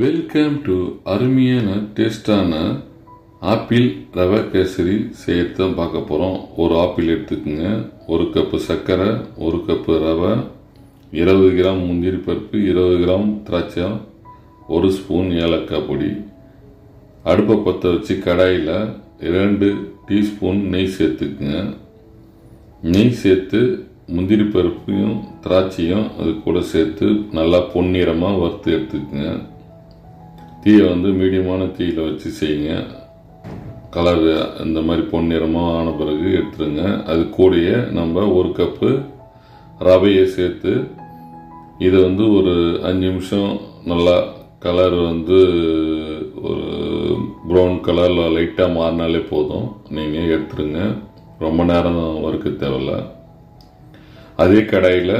Welcome to அருமையான டேஸ்டான apple ரவை கேசரி செய்யறது தான் பார்க்க போகிறோம் ஒரு ஆப்பிள் எடுத்துக்கோங்க. ஒரு கப்பு சர்க்கரை ஒரு கப்பு ரவை இருபது கிராம் முந்திரி பருப்பு இருபது கிராம் திராட்சை ஒரு ஸ்பூன் ஏலக்காய் பொடி. அடுப்பை பற்ற வச்சு கடாயில் இரண்டு டீஸ்பூன் நெய் சேர்த்துக்குங்க. நெய் சேர்த்து முந்திரி பருப்பையும் திராட்சையும் அது கூட சேர்த்து நல்லா பொன்னிறமாக வறுத்து எடுத்துக்கோங்க. தீயை வந்து மீடியமான தீயில் வச்சு செய்யுங்க. கலர் இந்த மாதிரி பொன்னிறமாக ஆன பிறகு எடுத்துருங்க. அது கூடிய நம்ம ஒரு கப்பு ரவையை சேர்த்து இதை வந்து ஒரு அஞ்சு நிமிஷம் நல்லா கலர் வந்து ஒரு ப்ரௌன் கலரில் லைட்டாக மாறினாலே போதும். நீங்கள் எடுத்துருங்க. ரொம்ப நேரம் வறுக்க தேவையில்ல. அதே கடாயில்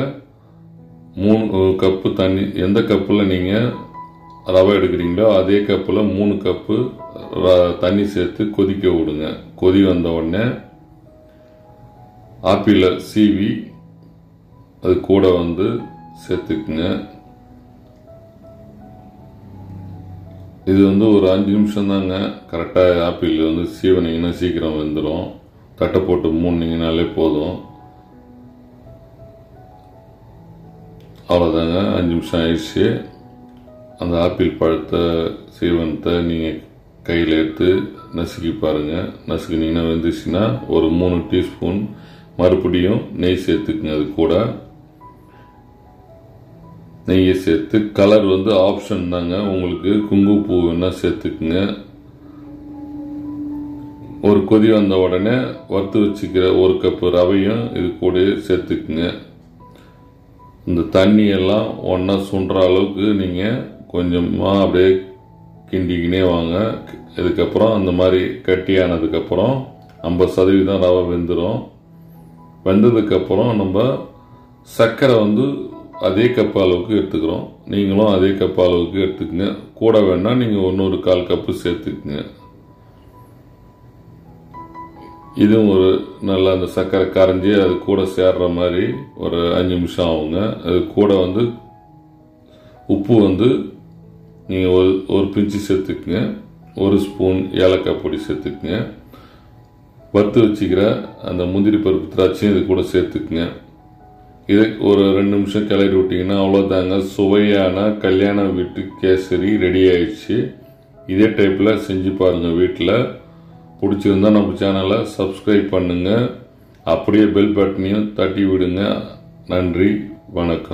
மூணு கப்பு தண்ணி எந்த கப்பில் நீங்கள் ரவை எடுக்கிறீங்களோ அதே கப்பில் மூணு கப்பு தண்ணி சேர்த்து கொதிக்க விடுங்க. கொதி வந்த உடனே ஆப்பிளை சீவி அது கூட வந்து சேர்த்துக்குங்க. இது வந்து ஒரு அஞ்சு நிமிஷம் தாங்க. கரெக்டாக ஆப்பிள் வந்து சீவனிங்கன்னா சீக்கிரம் வெந்துடும் தட்டை போட்டு மூணுனீங்கனாலே போதும். அவ்வளோதாங்க அஞ்சு நிமிஷம் ஆயிடுச்சு. அந்த ஆப்பிள் பழத்தை சீவனத்தை நீங்கள் கையில் எடுத்து நசுக்கி பாருங்கள் நசுக்கினீங்கன்னா வெந்துச்சுன்னா ஒரு மூணு டீஸ்பூன் மறுபடியும் நெய் சேர்த்துக்குங்க. அது கூட நெய்யை சேர்த்து. கலர் வந்து ஆப்ஷன் தாங்க. உங்களுக்கு குங்குமப்பூ வேணால் சேர்த்துக்குங்க. ஒரு கொதி வந்த உடனே வறுத்து வச்சுக்கிற ஒரு கப்பு ரவையும் இது கூட சேர்த்துக்குங்க. இந்த தண்ணியெல்லாம் ஒன்றா சுண்டுற அளவுக்கு நீங்கள் கொஞ்சமாக அப்படியே கிண்டிக்கினே வாங்க. இதுக்கப்புறம் அந்த மாதிரி கட்டியானதுக்கப்புறம் ஐம்பது சதவீதம் ரவை வெந்துடும் வெந்ததுக்கப்புறம் நம்ம சர்க்கரை வந்து அதே கப்பு அளவுக்கு எடுத்துக்கிறோம். நீங்களும் அதே கப்பு அளவுக்கு எடுத்துக்கங்க. கூட வேணால் நீங்கள் ஒன்று கால் கப்பு சேர்த்துக்குங்க. இதுவும் ஒரு நல்லா அந்த சர்க்கரை கரைஞ்சி அது கூட சேர்ற மாதிரி ஒரு அஞ்சு நிமிஷம் ஆகுங்க. அது கூட வந்து உப்பு வந்து நீங்கள் ஒரு ஒரு பிஞ்சு சேர்த்துக்குங்க ஒரு ஸ்பூன் ஏலக்காய் பொடி சேர்த்துக்குங்க. வறுத்து வச்சுக்கிற அந்த முந்திரி பருப்பு திராட்சையும் இது கூட சேர்த்துக்குங்க. இதை ஒரு ரெண்டு நிமிஷம் கிளறி விட்டிங்கன்னா அவ்வளோதாங்க சுவையான கல்யாண வீட்டு கேசரி ரெடி ஆயிடுச்சு. இதே டைப்பில் செஞ்சு பாருங்கள் வீட்டில் பிடிச்சிருந்தா நம்ம சேனலை சப்ஸ்கிரைப் பண்ணுங்கள் அப்படியே பெல் பட்டனையும் தட்டி விடுங்க. நன்றி வணக்கம்.